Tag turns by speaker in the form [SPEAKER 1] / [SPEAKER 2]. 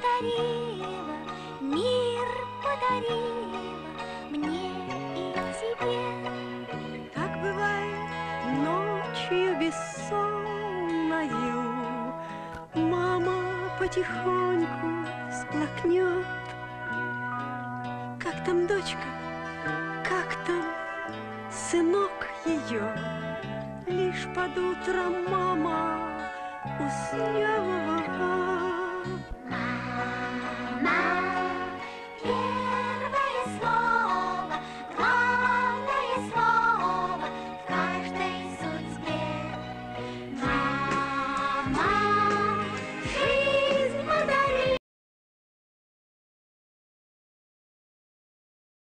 [SPEAKER 1] подарила, мир подарила мне и тебе.
[SPEAKER 2] Так бывает ночью бессонною Мама потихоньку сплакнет Как там дочка, как там сынок ее? Лишь под утро мама уснет